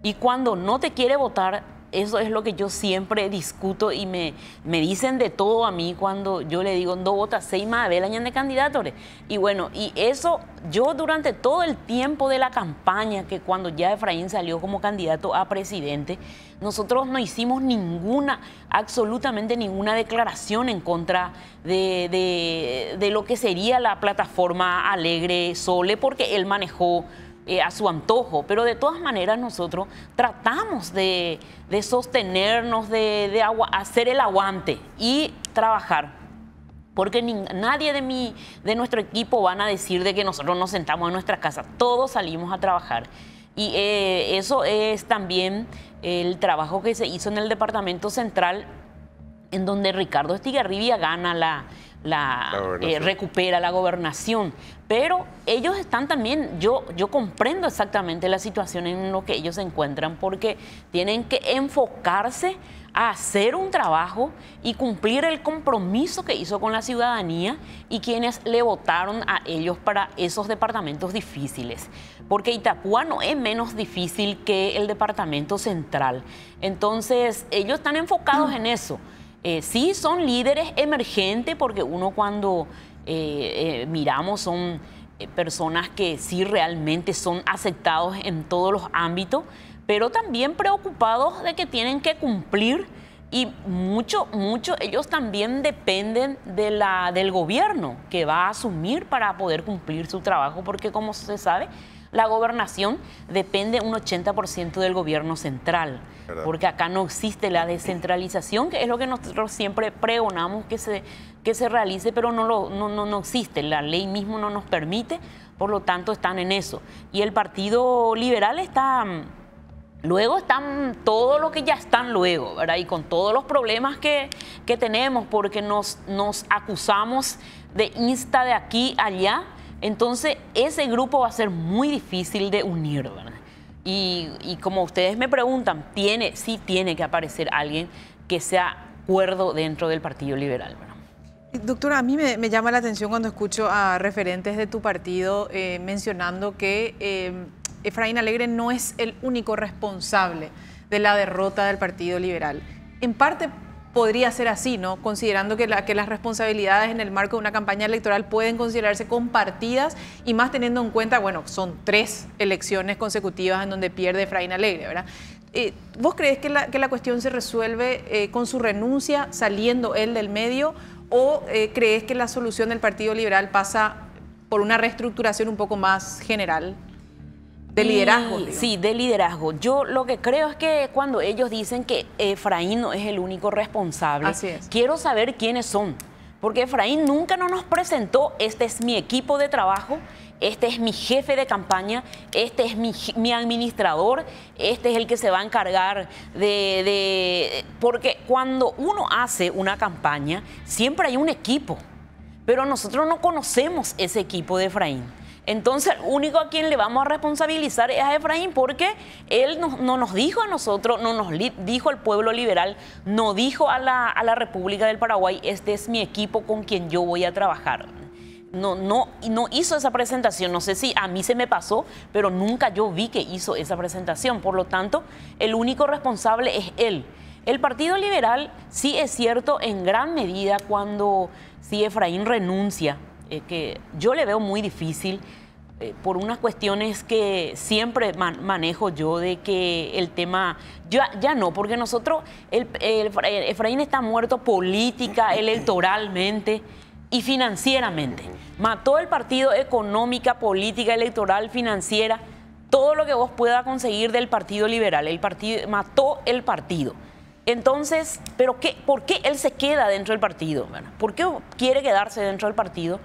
Y cuando no te quiere votar, eso es lo que yo siempre discuto y me, me dicen de todo a mí cuando yo le digo, no vota seis más año de candidatos. Y bueno, y eso yo durante todo el tiempo de la campaña, que cuando ya Efraín salió como candidato a presidente, nosotros no hicimos ninguna, absolutamente ninguna declaración en contra de, de, de lo que sería la plataforma Alegre Sole, porque él manejó eh, a su antojo, pero de todas maneras nosotros tratamos de, sostenernos, de, hacer el aguante y trabajar. Porque nadie de, mi, de nuestro equipo van a decir de que nosotros nos sentamos en nuestra casa, todos salimos a trabajar. Y eh, eso es también el trabajo que se hizo en el Departamento Central, en donde Ricardo Estigarribia gana la, la, eh, recupera la gobernación. Pero ellos están también, yo, yo comprendo exactamente la situación en lo que ellos se encuentran porque tienen que enfocarse a hacer un trabajo y cumplir el compromiso que hizo con la ciudadanía y quienes le votaron a ellos para esos departamentos difíciles. Porque Itapúa no es menos difícil que el departamento central. Entonces, ellos están enfocados en eso. Eh, sí son líderes emergentes porque uno cuando eh, eh, miramos son personas que sí realmente son aceptados en todos los ámbitos, pero también preocupados de que tienen que cumplir y mucho, mucho, ellos también dependen de la, del gobierno que va a asumir para poder cumplir su trabajo, porque como se sabe, la gobernación depende un 80% del gobierno central, porque acá no existe la descentralización, que es lo que nosotros siempre pregonamos que se, que se realice, pero no, lo, no, no, no existe, la ley mismo no nos permite, por lo tanto están en eso. Y el Partido Liberal está... Luego están todo lo que ya están luego, ¿verdad? Y con todos los problemas que, que tenemos, porque nos, nos acusamos de insta de aquí allá, entonces, ese grupo va a ser muy difícil de unir, ¿verdad? Y, como ustedes me preguntan, tiene, sí tiene que aparecer alguien que sea cuerdo dentro del Partido Liberal, ¿verdad? Doctora, a mí me, llama la atención cuando escucho a referentes de tu partido eh, mencionando que eh, Efraín Alegre no es el único responsable de la derrota del Partido Liberal. En parte podría ser así, ¿no? Considerando que, las responsabilidades en el marco de una campaña electoral pueden considerarse compartidas y más teniendo en cuenta, bueno, son tres elecciones consecutivas en donde pierde Efraín Alegre, ¿verdad? Eh, ¿Vos crees que la, cuestión se resuelve eh, con su renuncia, saliendo él del medio, o eh, crees que la solución del Partido Liberal pasa por una reestructuración un poco más general? De liderazgo. sí, de liderazgo. Yo lo que creo es que cuando ellos dicen que Efraín no es el único responsable, quiero saber quiénes son. Porque Efraín nunca nos presentó, este es mi equipo de trabajo, este es mi jefe de campaña, este es mi, administrador, este es el que se va a encargar de, de... Porque cuando uno hace una campaña, siempre hay un equipo, pero nosotros no conocemos ese equipo de Efraín. Entonces, el único a quien le vamos a responsabilizar es a Efraín porque él no, nos dijo a nosotros, no nos dijo al pueblo liberal, no dijo a la, a la República del Paraguay, este es mi equipo con quien yo voy a trabajar no, no, no hizo esa presentación. No sé si a mí se me pasó, pero nunca yo vi que hizo esa presentación. Por lo tanto, el único responsable es él. El Partido Liberal sí es cierto en gran medida cuando si Efraín renuncia eh, que yo le veo muy difícil eh, por unas cuestiones que siempre manejo yo de que el tema, ya, ya no, porque nosotros, el, Efraín está muerto política, electoralmente y financieramente. Mató el partido económica, política, electoral, financiera, todo lo que vos puedas conseguir del Partido Liberal. El partido mató el partido. Entonces, ¿pero qué, por qué él se queda dentro del partido? ¿Por qué quiere quedarse dentro del partido?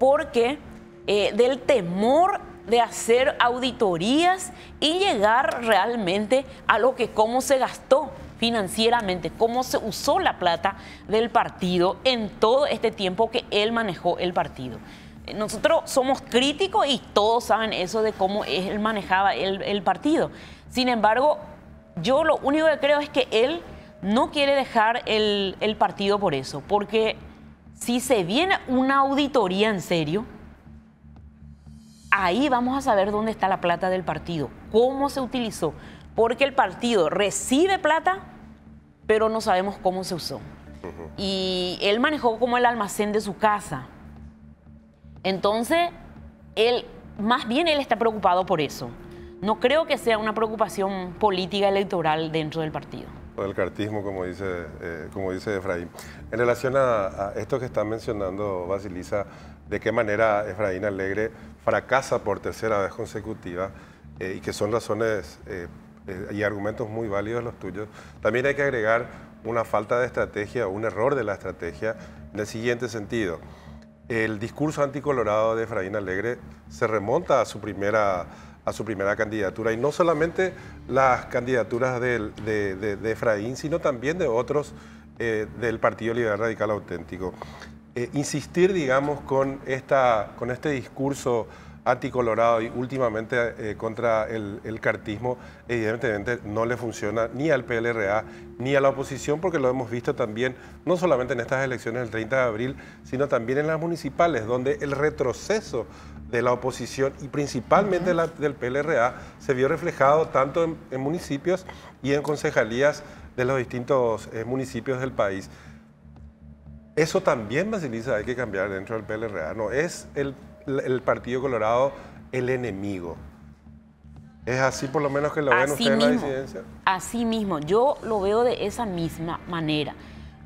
Porque eh, del temor de hacer auditorías y llegar realmente a lo que cómo se gastó financieramente, cómo se usó la plata del partido en todo este tiempo que él manejó el partido. Nosotros somos críticos y todos saben eso de cómo él manejaba el partido. Sin embargo, yo lo único que creo es que él no quiere dejar el, partido por eso, porque si se viene una auditoría en serio, ahí vamos a saber dónde está la plata del partido, cómo se utilizó, porque el partido recibe plata, pero no sabemos cómo se usó. Y él manejó como el almacén de su casa. Entonces, él, más bien él está preocupado por eso. No creo que sea una preocupación política electoral dentro del partido del cartismo, como dice, eh, como dice Efraín. En relación a, esto que está mencionando Basilisa, de qué manera Efraín Alegre fracasa por tercera vez consecutiva eh, y que son razones eh, y argumentos muy válidos los tuyos, también hay que agregar una falta de estrategia, un error de la estrategia en el siguiente sentido. El discurso anticolorado de Efraín Alegre se remonta a su primera a su primera candidatura. Y no solamente las candidaturas de, de, Efraín, sino también de otros eh, del Partido Liberal Radical Auténtico. Eh, insistir, digamos, con, esta, con este discurso anticolorado y últimamente eh, contra el, cartismo, evidentemente no le funciona ni al PLRA ni a la oposición, porque lo hemos visto también, no solamente en estas elecciones del 30 de abril, sino también en las municipales, donde el retroceso de la oposición y principalmente del PLRA se vio reflejado tanto en, municipios y en concejalías de los distintos eh, municipios del país. Eso también, Basilisa, hay que cambiar dentro del PLRA. No es el, Partido Colorado el enemigo. ¿Es así por lo menos que lo ven ustedes en la disidencia? Así mismo, yo lo veo de esa misma manera.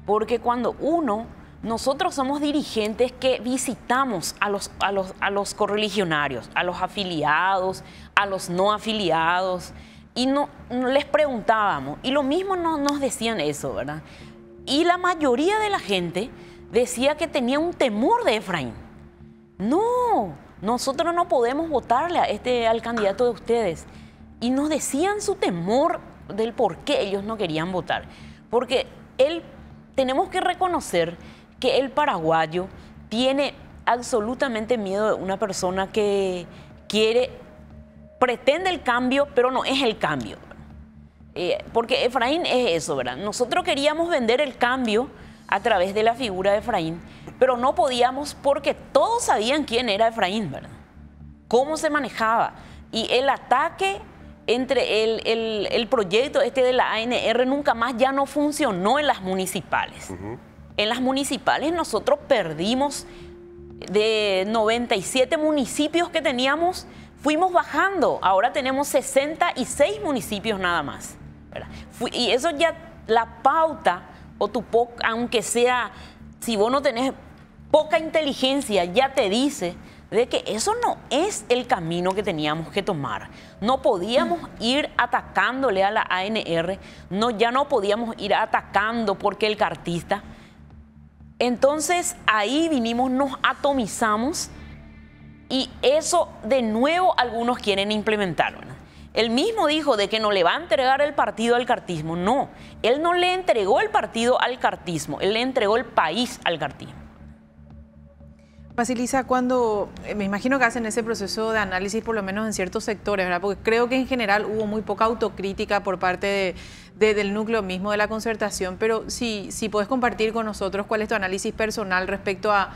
Porque cuando uno nosotros somos dirigentes que visitamos a los, a los, a los correligionarios, a los afiliados, a los no afiliados, y no, les preguntábamos, y lo mismo nos decían eso, ¿verdad? Y la mayoría de la gente decía que tenía un temor de Efraín. No, nosotros no podemos votarle a este, al candidato de ustedes. Y nos decían su temor del por qué ellos no querían votar. Porque él, tenemos que reconocer que el paraguayo tiene absolutamente miedo de una persona que quiere, pretende el cambio, pero no es el cambio. Eh, porque Efraín es eso, ¿verdad? Nosotros queríamos vender el cambio a través de la figura de Efraín, pero no podíamos porque todos sabían quién era Efraín, ¿verdad? Cómo se manejaba. Y el ataque entre el, proyecto este de la ANR nunca más ya no funcionó en las municipales. En las municipales nosotros perdimos de 97 municipios que teníamos, fuimos bajando. Ahora tenemos 66 municipios nada más. Y eso ya, la pauta, o tu aunque sea, si vos no tenés poca inteligencia, ya te dice de que eso no es el camino que teníamos que tomar. No podíamos ir atacándole a la ANR, no, ya no podíamos ir atacando porque el cartista. Entonces ahí vinimos, nos atomizamos y eso de nuevo algunos quieren implementar. Él mismo dijo de que no le va a entregar el partido al cartismo. No, él no le entregó el partido al cartismo, él le entregó el país al cartismo. Basilisa, cuando eh, me imagino que hacen ese proceso de análisis, por lo menos en ciertos sectores, ¿verdad? Porque creo que en general hubo muy poca autocrítica por parte del núcleo mismo de la concertación, pero si, si puedes compartir con nosotros cuál es tu análisis personal respecto a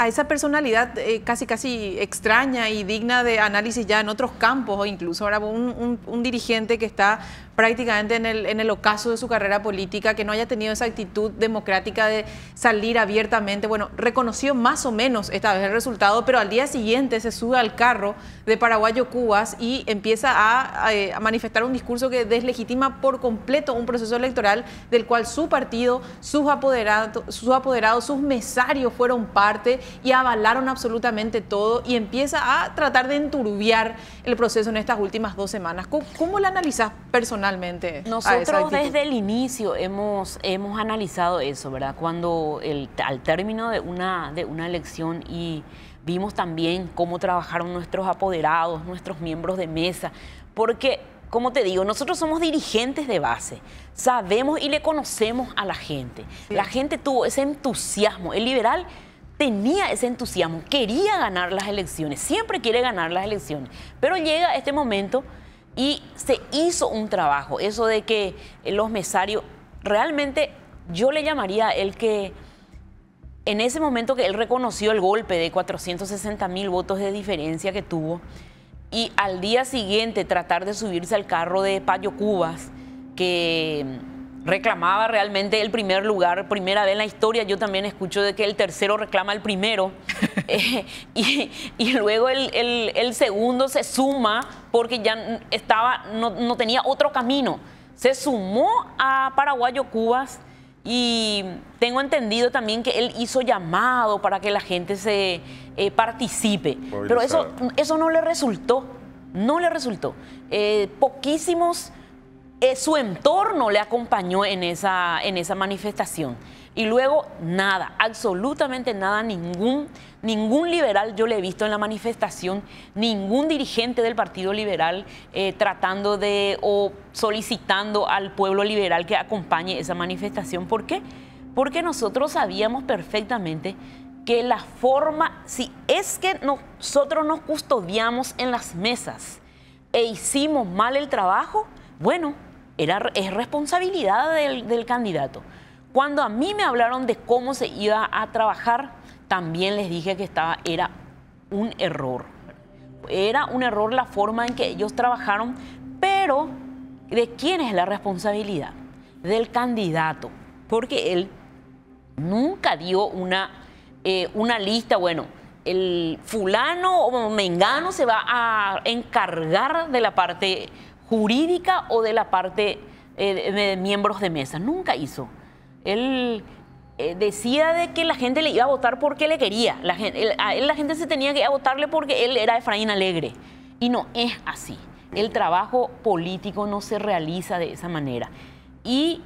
a esa personalidad eh, casi casi extraña y digna de análisis ya en otros campos o incluso ahora un dirigente que está prácticamente en el, en el ocaso de su carrera política, que no haya tenido esa actitud democrática de salir abiertamente. Bueno, reconoció más o menos esta vez el resultado, pero al día siguiente se sube al carro de Paraguayo Cubas y empieza a, manifestar un discurso que deslegitima por completo un proceso electoral del cual su partido, sus apoderados, sus, apoderados, sus mesarios fueron parte y avalaron absolutamente todo y empieza a tratar de enturbiar el proceso en estas últimas dos semanas. ¿Cómo, cómo la analizas personalmente? Nosotros desde el inicio hemos, hemos analizado eso, ¿verdad? Cuando el, al término de una, de una elección y vimos también cómo trabajaron nuestros apoderados, nuestros miembros de mesa, porque como te digo, nosotros somos dirigentes de base, sabemos y le conocemos a la gente. La gente tuvo ese entusiasmo, el liberal tenía ese entusiasmo, quería ganar las elecciones, siempre quiere ganar las elecciones, pero llega este momento y se hizo un trabajo, eso de que los mesarios, realmente yo le llamaría el que en ese momento que él reconoció el golpe de 460 mil votos de diferencia que tuvo y al día siguiente tratar de subirse al carro de Payo Cubas, que reclamaba realmente el primer lugar, primera vez en la historia, yo también escucho de que el tercero reclama el primero eh, y, luego el, segundo se suma porque ya estaba, no, tenía otro camino. Se sumó a Paraguayo Cubas y tengo entendido también que él hizo llamado para que la gente se eh, participe, pero eso, eso no le resultó, no le resultó. Eh, poquísimos eh, su entorno le acompañó en esa, en esa manifestación. Y luego nada, absolutamente nada, ningún, ningún liberal yo le he visto en la manifestación, ningún dirigente del Partido Liberal eh, tratando de o solicitando al pueblo liberal que acompañe esa manifestación. ¿Por qué? Porque nosotros sabíamos perfectamente que la forma, si es que nosotros nos custodiamos en las mesas e hicimos mal el trabajo, bueno, era, es responsabilidad del, candidato. Cuando a mí me hablaron de cómo se iba a trabajar, también les dije que estaba, era un error. Era un error la forma en que ellos trabajaron, pero ¿de quién es la responsabilidad? Del candidato, porque él nunca dio una, eh, una lista, bueno, el fulano o mengano se va a encargar de la parte jurídica o de la parte eh, de miembros de mesa. Nunca hizo. Él eh, decía de que la gente le iba a votar porque le quería. La gente, a él la gente se tenía que ir a votarle porque él era Efraín Alegre. Y no es así. El trabajo político no se realiza de esa manera. Y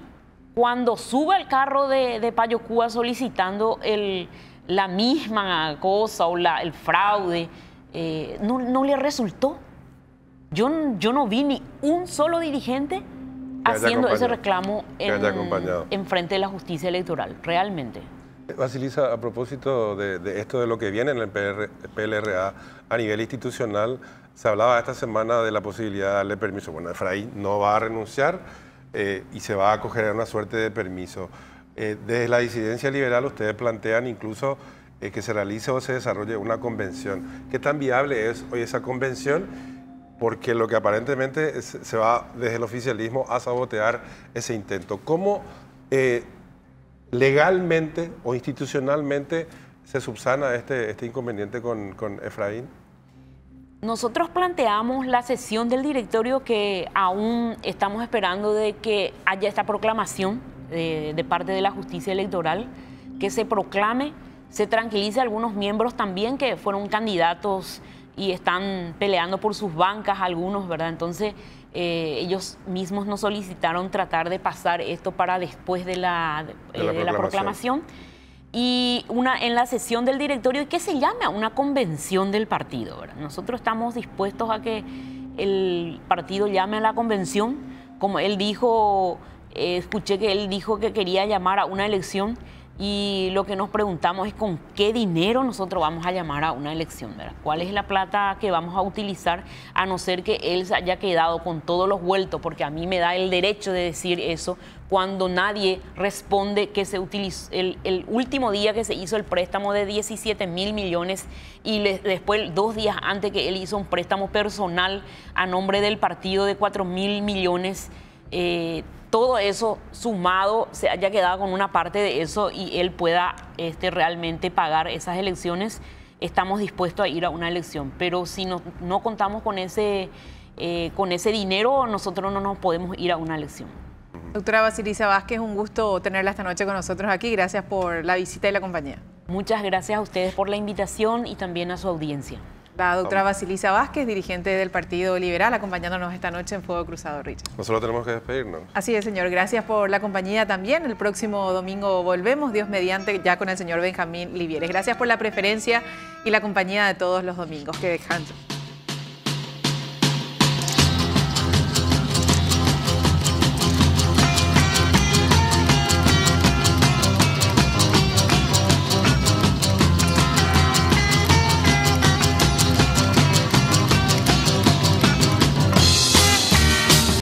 cuando sube al carro de, de Payo Cuba solicitando el, la misma cosa o la, el fraude, eh, no, no le resultó. Yo, yo no vi ni un solo dirigente haciendo ese reclamo en, frente de la justicia electoral, realmente. Basilisa, a propósito de, esto de lo que viene en el PLRA a nivel institucional, se hablaba esta semana de la posibilidad de darle permiso. Bueno, Efraín no va a renunciar eh, y se va a acoger a una suerte de permiso. Eh, desde la disidencia liberal ustedes plantean incluso eh, que se realice o se desarrolle una convención. ¿Qué tan viable es hoy esa convención? Porque lo que aparentemente se va desde el oficialismo a sabotear ese intento. ¿Cómo eh, legalmente o institucionalmente se subsana este, este inconveniente con, Efraín? Nosotros planteamos la sesión del directorio que aún estamos esperando de que haya esta proclamación de, de parte de la justicia electoral, que se proclame se tranquilice a algunos miembros también que fueron candidatos y están peleando por sus bancas algunos, ¿verdad? Entonces eh, ellos mismos nos solicitaron tratar de pasar esto para después de la, de la proclamación. y una, en la sesión del directorio que se llame a una convención del partido. Nosotros estamos dispuestos a que el partido llame a la convención, como él dijo, eh, escuché que él dijo que quería llamar a una elección y lo que nos preguntamos es con qué dinero nosotros vamos a llamar a una elección, ¿verdad? ¿Cuál es la plata que vamos a utilizar a no ser que él se haya quedado con todos los vueltos? Porque a mí me da el derecho de decir eso cuando nadie responde que se utilizó el, último día que se hizo el préstamo de 17 mil millones y después dos días antes que él hizo un préstamo personal a nombre del partido de 4 mil millones. Eh, todo eso sumado se haya quedado con una parte de eso y él pueda este, realmente pagar esas elecciones, estamos dispuestos a ir a una elección. Pero si no, no contamos con ese, eh, con ese dinero, nosotros no nos podemos ir a una elección. Doctora Basilisa Vázquez, un gusto tenerla esta noche con nosotros aquí. Gracias por la visita y la compañía. Muchas gracias a ustedes por la invitación y también a su audiencia. La doctora Basilisa Vázquez, dirigente del Partido Liberal, acompañándonos esta noche en Fuego Cruzado, Richard. Nosotros tenemos que despedirnos. Así es, señor. Gracias por la compañía también. El próximo domingo volvemos, Dios mediante, ya con el señor Benjamín Livieres. Gracias por la preferencia y la compañía de todos los domingos. Que descansen.